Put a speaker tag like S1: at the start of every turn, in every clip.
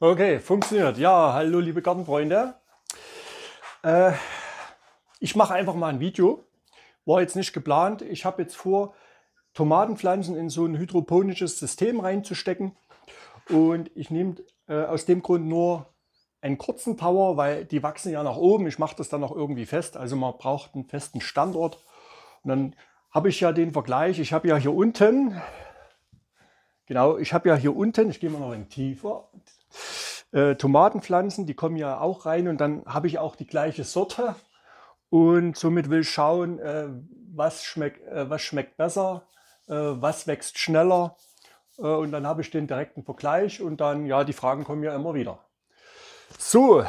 S1: Okay, funktioniert. Ja, hallo liebe Gartenfreunde. Äh, ich mache einfach mal ein Video. War jetzt nicht geplant. Ich habe jetzt vor, Tomatenpflanzen in so ein hydroponisches System reinzustecken. Und ich nehme äh, aus dem Grund nur einen kurzen Tower, weil die wachsen ja nach oben. Ich mache das dann noch irgendwie fest. Also man braucht einen festen Standort. Und dann habe ich ja den Vergleich. Ich habe ja hier unten, genau, ich habe ja hier unten, ich gehe mal noch ein tiefer, äh, Tomatenpflanzen, die kommen ja auch rein und dann habe ich auch die gleiche Sorte und somit will schauen, äh, was, schmeckt, äh, was schmeckt besser, äh, was wächst schneller äh, und dann habe ich den direkten Vergleich und dann, ja, die Fragen kommen ja immer wieder. So,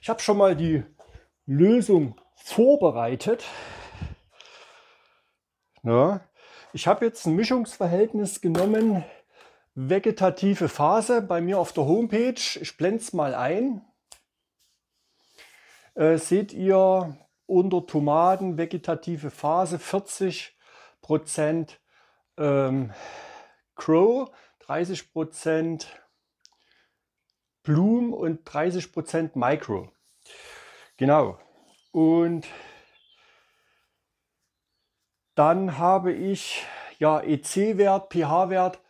S1: ich habe schon mal die Lösung vorbereitet. Ja, ich habe jetzt ein Mischungsverhältnis genommen vegetative Phase bei mir auf der Homepage. Ich blende es mal ein. Äh, seht ihr unter Tomaten vegetative Phase 40 Prozent ähm, Crow, 30 Prozent Bloom und 30 Prozent Micro. Genau. Und dann habe ich ja EC-Wert, pH-Wert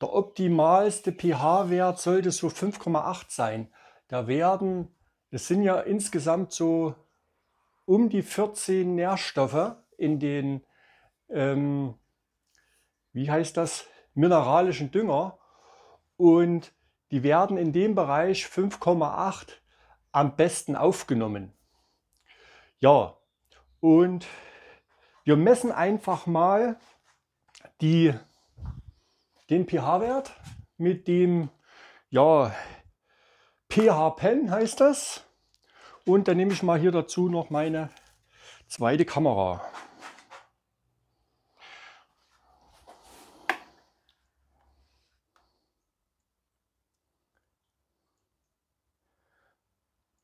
S1: der optimalste pH-Wert sollte so 5,8 sein. Da werden, es sind ja insgesamt so um die 14 Nährstoffe in den, ähm, wie heißt das, mineralischen Dünger. Und die werden in dem Bereich 5,8 am besten aufgenommen. Ja, und wir messen einfach mal die den pH-Wert mit dem ja, pH-Pen heißt das. Und dann nehme ich mal hier dazu noch meine zweite Kamera.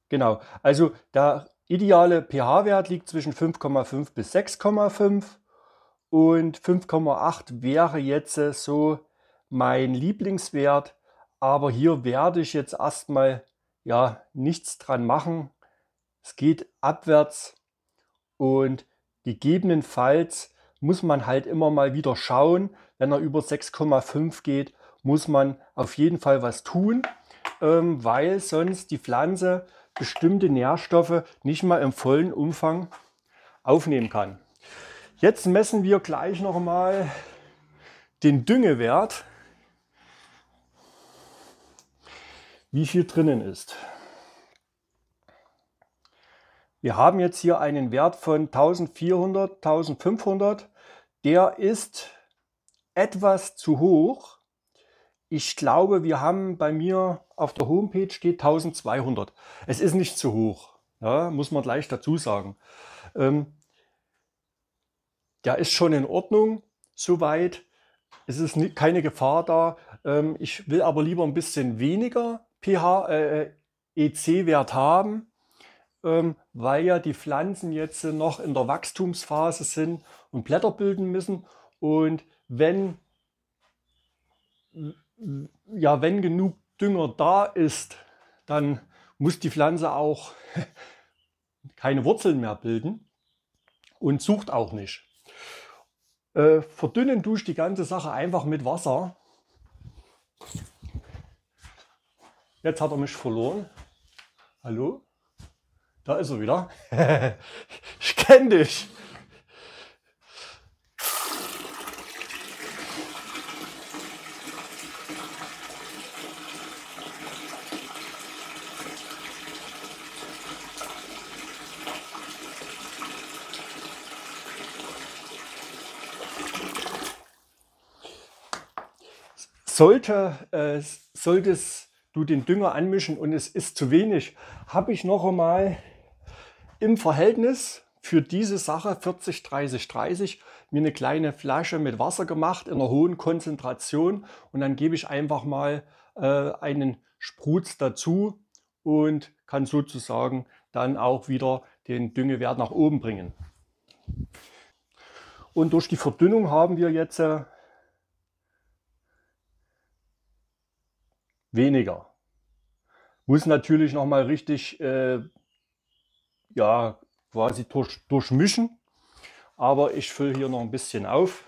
S1: Genau, also der ideale pH-Wert liegt zwischen 5,5 bis 6,5 und 5,8 wäre jetzt so mein Lieblingswert, aber hier werde ich jetzt erstmal ja nichts dran machen. Es geht abwärts und gegebenenfalls muss man halt immer mal wieder schauen, wenn er über 6,5 geht, muss man auf jeden Fall was tun, ähm, weil sonst die Pflanze bestimmte Nährstoffe nicht mal im vollen Umfang aufnehmen kann. Jetzt messen wir gleich noch mal den Düngewert. Wie viel drinnen ist. Wir haben jetzt hier einen Wert von 1400, 1500. Der ist etwas zu hoch. Ich glaube, wir haben bei mir auf der Homepage steht 1200. Es ist nicht zu hoch, ja, muss man gleich dazu sagen. Ähm, der ist schon in Ordnung soweit. Es ist keine Gefahr da. Ähm, ich will aber lieber ein bisschen weniger pH, äh, EC-Wert haben, ähm, weil ja die Pflanzen jetzt noch in der Wachstumsphase sind und Blätter bilden müssen. Und wenn, ja, wenn genug Dünger da ist, dann muss die Pflanze auch keine Wurzeln mehr bilden und sucht auch nicht. Äh, verdünnen durch die ganze Sache einfach mit Wasser. Jetzt hat er mich verloren. Hallo? Da ist er wieder. ich kenne dich. Sollte, äh, es du den Dünger anmischen und es ist zu wenig, habe ich noch einmal im Verhältnis für diese Sache 40, 30, 30 mir eine kleine Flasche mit Wasser gemacht in einer hohen Konzentration und dann gebe ich einfach mal äh, einen Sprutz dazu und kann sozusagen dann auch wieder den Düngewert nach oben bringen. Und durch die Verdünnung haben wir jetzt äh, weniger. Muss natürlich nochmal richtig, äh, ja, quasi durch, durchmischen. Aber ich fülle hier noch ein bisschen auf.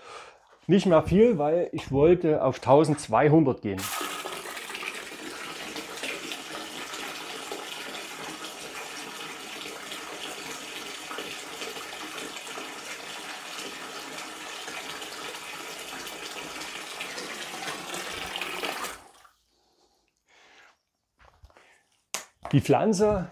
S1: Nicht mehr viel, weil ich wollte auf 1200 gehen. Die Pflanze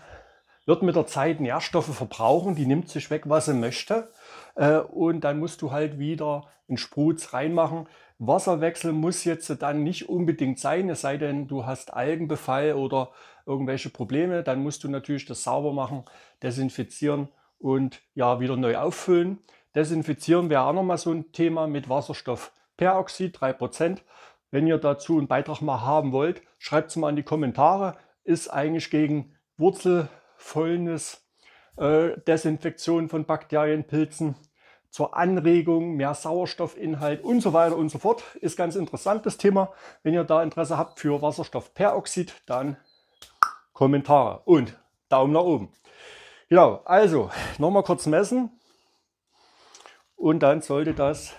S1: wird mit der Zeit Nährstoffe verbrauchen, die nimmt sich weg, was sie möchte. Äh, und dann musst du halt wieder einen Sprutz reinmachen. Wasserwechsel muss jetzt dann nicht unbedingt sein, es sei denn, du hast Algenbefall oder irgendwelche Probleme. Dann musst du natürlich das sauber machen, desinfizieren und ja, wieder neu auffüllen. Desinfizieren wäre auch nochmal so ein Thema mit Wasserstoffperoxid, 3%. Wenn ihr dazu einen Beitrag mal haben wollt, schreibt es mal in die Kommentare ist eigentlich gegen Wurzelfäulnis, äh, Desinfektion von Bakterien, Pilzen, zur Anregung, mehr Sauerstoffinhalt und so weiter und so fort. Ist ganz interessant das Thema. Wenn ihr da Interesse habt für Wasserstoffperoxid, dann Kommentare und Daumen nach oben. Genau, also nochmal kurz messen und dann sollte das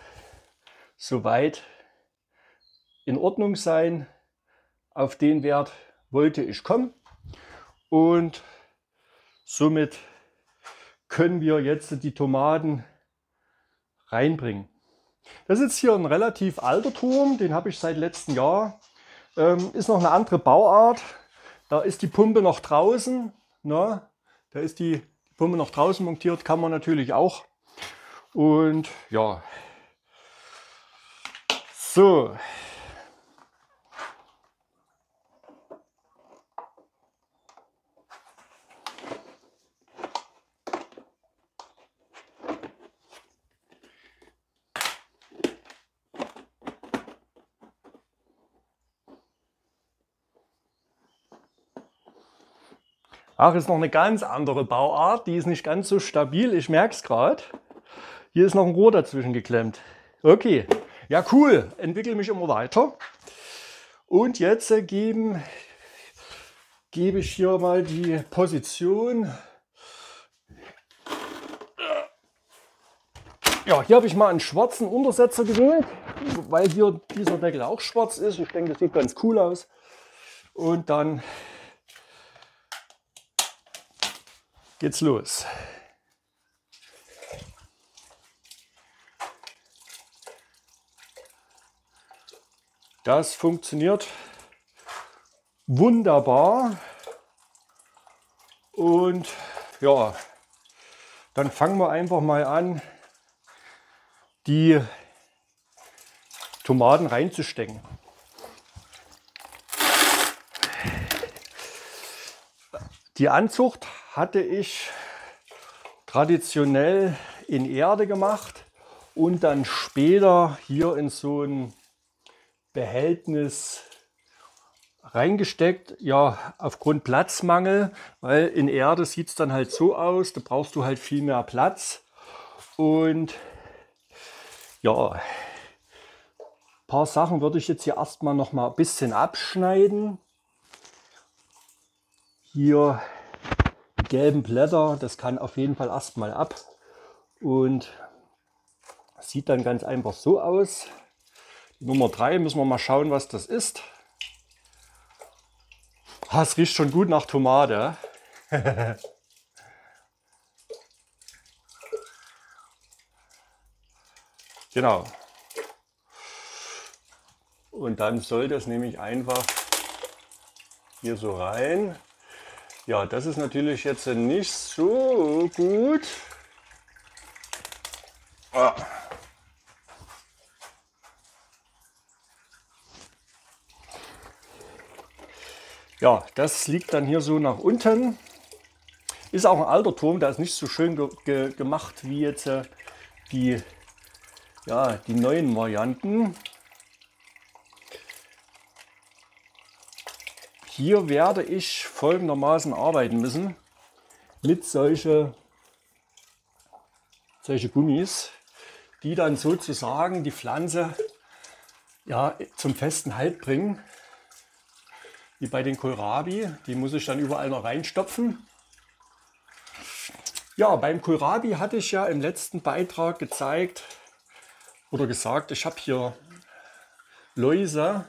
S1: soweit in Ordnung sein. Auf den Wert wollte ich kommen. Und somit können wir jetzt die Tomaten reinbringen. Das ist hier ein relativ alter Turm, den habe ich seit letztem Jahr. Ähm, ist noch eine andere Bauart. Da ist die Pumpe noch draußen. Ne? da ist die Pumpe noch draußen montiert, kann man natürlich auch. Und ja, so, Ach, ist noch eine ganz andere Bauart. Die ist nicht ganz so stabil. Ich merke es gerade. Hier ist noch ein Rohr dazwischen geklemmt. Okay, ja cool. Entwickle mich immer weiter. Und jetzt äh, geben, gebe ich hier mal die Position. Ja, hier habe ich mal einen schwarzen Untersetzer gewählt, weil hier dieser Deckel auch schwarz ist. Ich denke, das sieht ganz cool aus. Und dann geht's los. Das funktioniert wunderbar. Und ja, dann fangen wir einfach mal an, die Tomaten reinzustecken. Die Anzucht hatte ich traditionell in Erde gemacht und dann später hier in so ein Behältnis reingesteckt. Ja, aufgrund Platzmangel, weil in Erde sieht es dann halt so aus, da brauchst du halt viel mehr Platz. Und ja, ein paar Sachen würde ich jetzt hier erstmal noch mal ein bisschen abschneiden. Hier gelben Blätter, das kann auf jeden Fall erstmal ab und sieht dann ganz einfach so aus. Nummer 3 müssen wir mal schauen, was das ist. Ah, es riecht schon gut nach Tomate. genau. Und dann soll das nämlich einfach hier so rein. Ja, das ist natürlich jetzt nicht so gut. Ah. Ja, das liegt dann hier so nach unten. Ist auch ein alter Turm, der ist nicht so schön ge ge gemacht wie jetzt äh, die, ja, die neuen Varianten. Hier werde ich folgendermaßen arbeiten müssen mit solche, solche Gummis, die dann sozusagen die Pflanze ja, zum festen Halt bringen. wie bei den Kohlrabi. Die muss ich dann überall noch reinstopfen. Ja, beim Kohlrabi hatte ich ja im letzten Beitrag gezeigt oder gesagt, ich habe hier Läuse.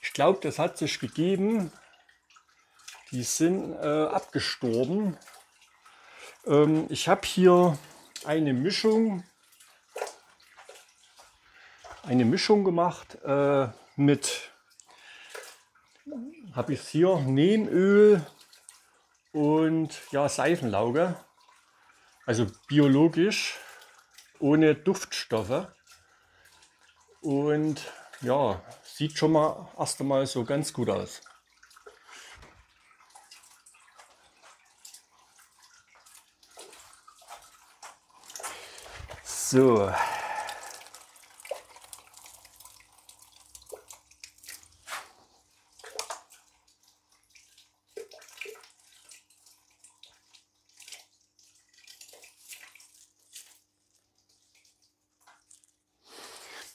S1: Ich glaube, das hat sich gegeben. Die sind äh, abgestorben. Ähm, ich habe hier eine Mischung, eine Mischung gemacht äh, mit, habe ich hier Nehmöl und ja Seifenlauge also biologisch, ohne Duftstoffe. Und ja, sieht schon mal erst einmal so ganz gut aus. So,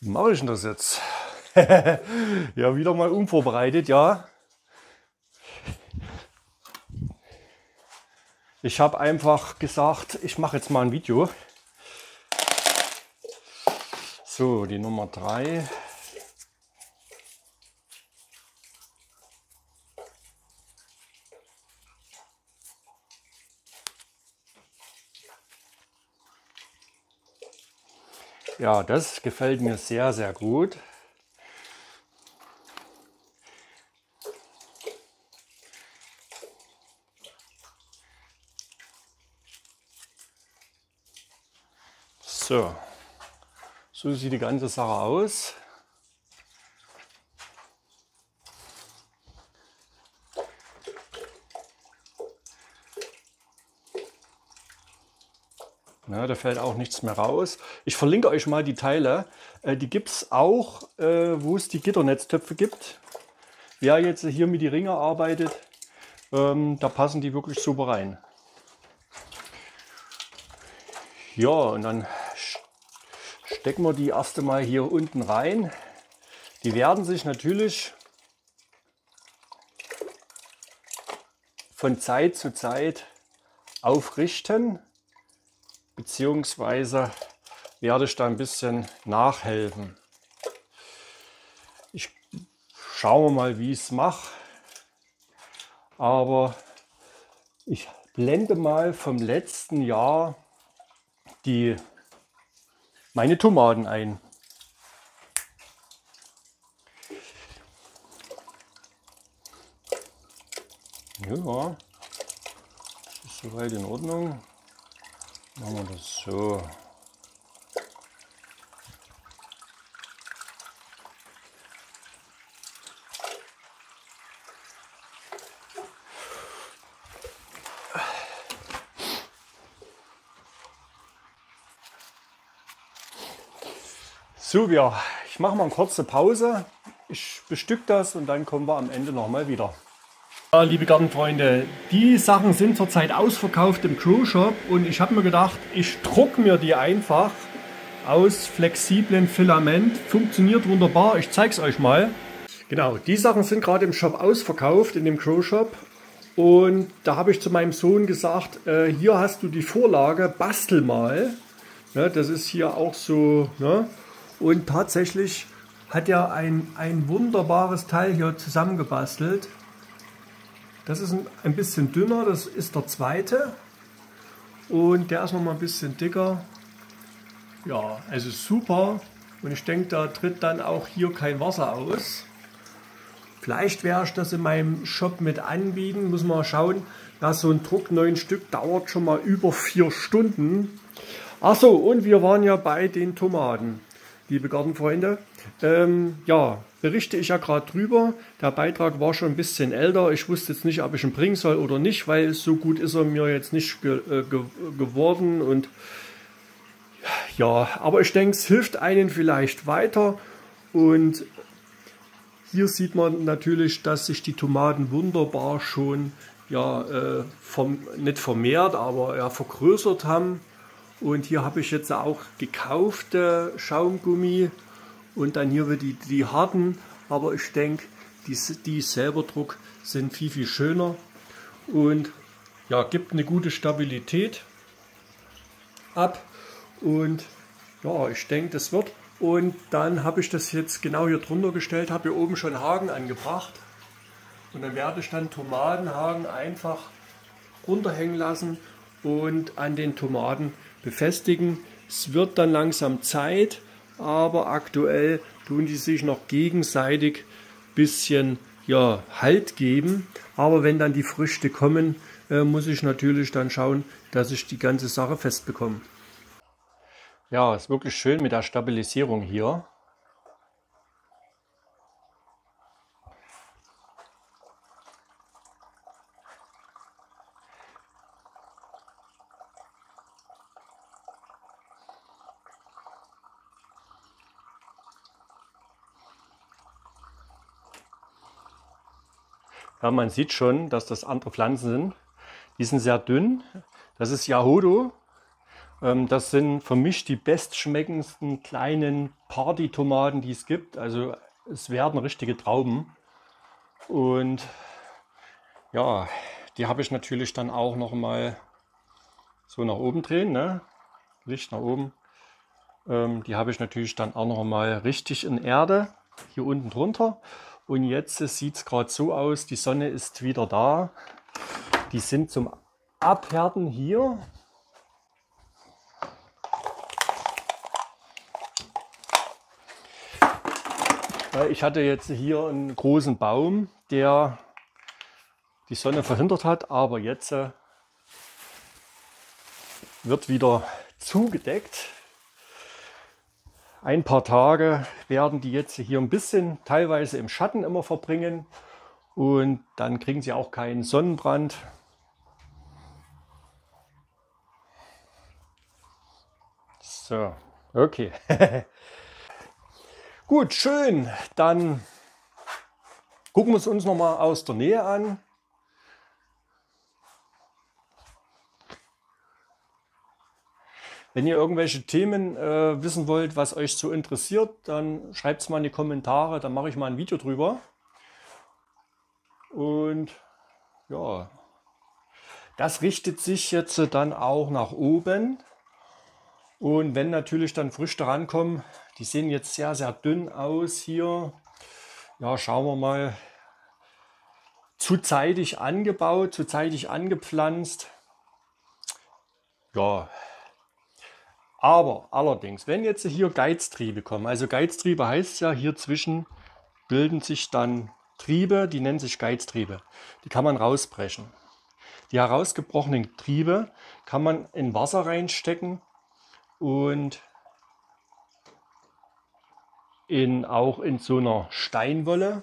S1: mache ich denn das jetzt? ja, wieder mal unvorbereitet, ja. Ich habe einfach gesagt, ich mache jetzt mal ein Video. So, die Nummer 3. Ja, das gefällt mir sehr, sehr gut. So, so sieht die ganze Sache aus. Ja, da fällt auch nichts mehr raus. Ich verlinke euch mal die Teile. Äh, die gibt es auch, äh, wo es die Gitternetztöpfe gibt. Wer jetzt hier mit die Ringe arbeitet, ähm, da passen die wirklich super rein. Ja, und dann stecken wir die erste Mal hier unten rein. Die werden sich natürlich von Zeit zu Zeit aufrichten beziehungsweise werde ich da ein bisschen nachhelfen. Ich schaue mal, wie ich es mache, aber ich blende mal vom letzten Jahr die meine Tomaten ein. Ja, ist soweit in Ordnung. Machen wir das so. So, wir, ich mache mal eine kurze Pause. Ich bestück das und dann kommen wir am Ende nochmal wieder. Ja, liebe Gartenfreunde, die Sachen sind zurzeit ausverkauft im Grow Shop und ich habe mir gedacht, ich druck mir die einfach aus flexiblen Filament. Funktioniert wunderbar, ich zeige es euch mal. Genau, die Sachen sind gerade im Shop ausverkauft, in dem Grow Shop. Und da habe ich zu meinem Sohn gesagt, äh, hier hast du die Vorlage, bastel mal. Ja, das ist hier auch so. Ne? Und tatsächlich hat er ein, ein wunderbares Teil hier zusammengebastelt. Das ist ein bisschen dünner, das ist der zweite. Und der ist noch mal ein bisschen dicker. Ja, also super. Und ich denke, da tritt dann auch hier kein Wasser aus. Vielleicht werde ich das in meinem Shop mit anbieten. Muss mal schauen. Ja, so ein Druck, neun Stück, dauert schon mal über vier Stunden. Achso, und wir waren ja bei den Tomaten, liebe Gartenfreunde. Ähm, ja, berichte ich ja gerade drüber. Der Beitrag war schon ein bisschen älter. Ich wusste jetzt nicht, ob ich ihn bringen soll oder nicht, weil so gut ist er mir jetzt nicht ge äh, ge geworden. Und ja, aber ich denke, es hilft einen vielleicht weiter. Und hier sieht man natürlich, dass sich die Tomaten wunderbar schon ja, äh, vom, nicht vermehrt, aber ja, vergrößert haben. Und hier habe ich jetzt auch gekaufte Schaumgummi und dann hier wird die, harten, aber ich denke, die, die selber Druck sind viel, viel schöner und ja, gibt eine gute Stabilität ab. Und ja, ich denke, das wird. Und dann habe ich das jetzt genau hier drunter gestellt, habe hier oben schon Haken angebracht. Und dann werde ich dann Tomatenhaken einfach runterhängen lassen und an den Tomaten befestigen. Es wird dann langsam Zeit, aber aktuell tun die sich noch gegenseitig ein bisschen ja, Halt geben. Aber wenn dann die Früchte kommen, äh, muss ich natürlich dann schauen, dass ich die ganze Sache festbekomme. Ja, ist wirklich schön mit der Stabilisierung hier. Ja, man sieht schon, dass das andere Pflanzen sind. Die sind sehr dünn. Das ist Yahodo. Ähm, das sind für mich die bestschmeckendsten kleinen Party-Tomaten, die es gibt. Also es werden richtige Trauben. Und ja, die habe ich natürlich dann auch noch mal so nach oben drehen, ne? Licht nach oben. Ähm, die habe ich natürlich dann auch noch mal richtig in Erde hier unten drunter. Und jetzt sieht es gerade so aus, die Sonne ist wieder da. Die sind zum Abhärten hier. Ich hatte jetzt hier einen großen Baum, der die Sonne verhindert hat, aber jetzt äh, wird wieder zugedeckt ein paar Tage werden die jetzt hier ein bisschen teilweise im Schatten immer verbringen und dann kriegen sie auch keinen Sonnenbrand. So, okay. Gut, schön. Dann gucken wir es uns noch mal aus der Nähe an. Wenn ihr irgendwelche Themen äh, wissen wollt, was euch so interessiert, dann schreibt es mal in die Kommentare, dann mache ich mal ein Video drüber. Und ja, das richtet sich jetzt dann auch nach oben. Und wenn natürlich dann Früchte rankommen, die sehen jetzt sehr, sehr dünn aus hier. Ja, schauen wir mal. Zu zeitig angebaut, zu zeitig angepflanzt. Ja, aber allerdings, wenn jetzt hier Geiztriebe kommen, also Geiztriebe heißt ja, hier zwischen bilden sich dann Triebe, die nennen sich Geiztriebe. Die kann man rausbrechen. Die herausgebrochenen Triebe kann man in Wasser reinstecken und in, auch in so einer Steinwolle.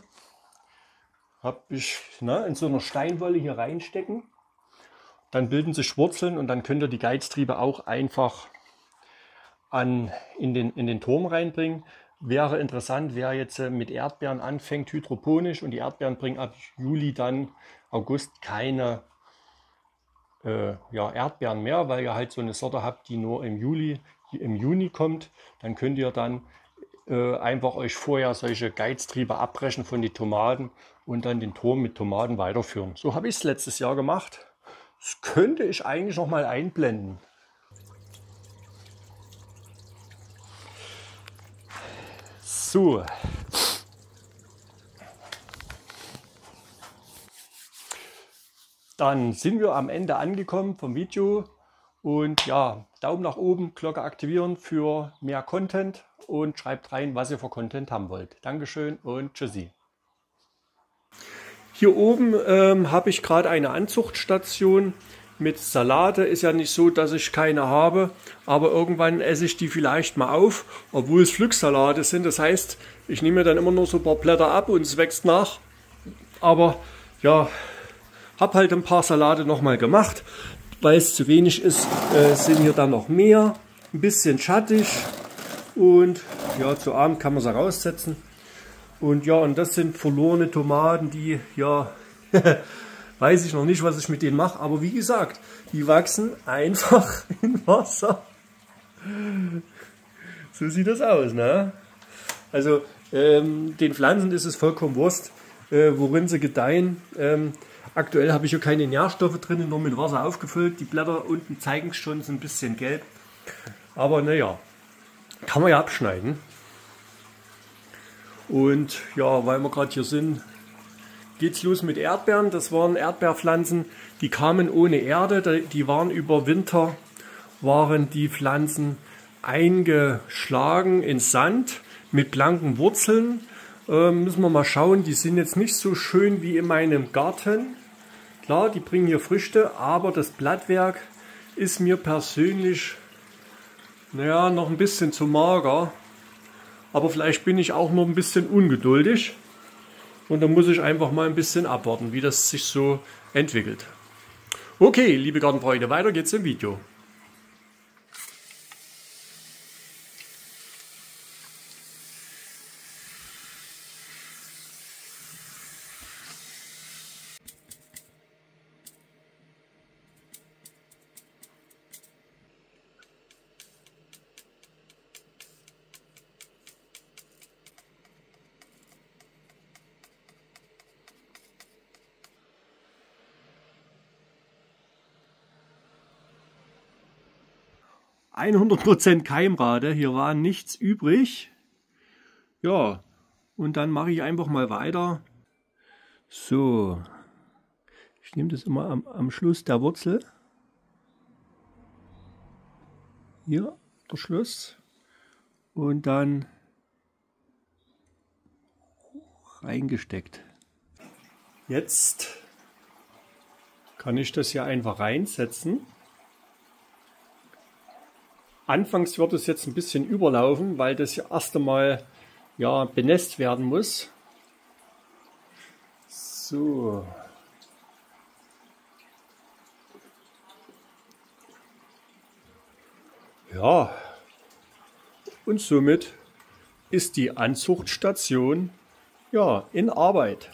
S1: Habe ich ne, in so einer Steinwolle hier reinstecken. Dann bilden sich Wurzeln und dann könnt ihr die Geiztriebe auch einfach an, in, den, in den Turm reinbringen. Wäre interessant, wer jetzt äh, mit Erdbeeren anfängt, hydroponisch, und die Erdbeeren bringen ab Juli dann, August keine äh, ja, Erdbeeren mehr, weil ihr halt so eine Sorte habt, die nur im Juli, im Juni kommt. Dann könnt ihr dann äh, einfach euch vorher solche Geiztriebe abbrechen von den Tomaten und dann den Turm mit Tomaten weiterführen. So habe ich es letztes Jahr gemacht. Das könnte ich eigentlich noch mal einblenden. So. Dann sind wir am Ende angekommen vom Video. Und ja, Daumen nach oben, Glocke aktivieren für mehr Content und schreibt rein, was ihr für Content haben wollt. Dankeschön und tschüssi. Hier oben ähm, habe ich gerade eine Anzuchtstation mit Salate. Ist ja nicht so, dass ich keine habe, aber irgendwann esse ich die vielleicht mal auf, obwohl es Pflücksalate sind. Das heißt, ich nehme dann immer nur so ein paar Blätter ab und es wächst nach. Aber ja, habe halt ein paar Salate nochmal gemacht. Weil es zu wenig ist, äh, sind hier dann noch mehr. Ein bisschen schattig und ja, zu Abend kann man sie raussetzen. Und ja, und das sind verlorene Tomaten, die ja weiß ich noch nicht, was ich mit denen mache. Aber wie gesagt, die wachsen einfach in Wasser. So sieht das aus, ne? Also ähm, den Pflanzen ist es vollkommen Wurst, äh, worin sie gedeihen. Ähm, aktuell habe ich hier keine Nährstoffe drin, nur mit Wasser aufgefüllt. Die Blätter unten zeigen schon so ein bisschen gelb. Aber naja, kann man ja abschneiden. Und ja, weil wir gerade hier sind, geht's los mit Erdbeeren. Das waren Erdbeerpflanzen, die kamen ohne Erde, die waren über Winter, waren die Pflanzen eingeschlagen in Sand mit blanken Wurzeln. Ähm, müssen wir mal schauen, die sind jetzt nicht so schön wie in meinem Garten. Klar, die bringen hier Früchte, aber das Blattwerk ist mir persönlich naja, noch ein bisschen zu mager. Aber vielleicht bin ich auch noch ein bisschen ungeduldig. Und dann muss ich einfach mal ein bisschen abwarten, wie das sich so entwickelt. Okay, liebe Gartenfreunde, weiter geht's im Video. 100% Keimrate. Hier war nichts übrig. Ja, und dann mache ich einfach mal weiter. So, ich nehme das immer am, am Schluss der Wurzel. Hier der Schluss. Und dann reingesteckt. Jetzt kann ich das hier einfach reinsetzen. Anfangs wird es jetzt ein bisschen überlaufen, weil das ja erst einmal ja, benässt werden muss. So. Ja, und somit ist die Anzuchtstation ja in Arbeit.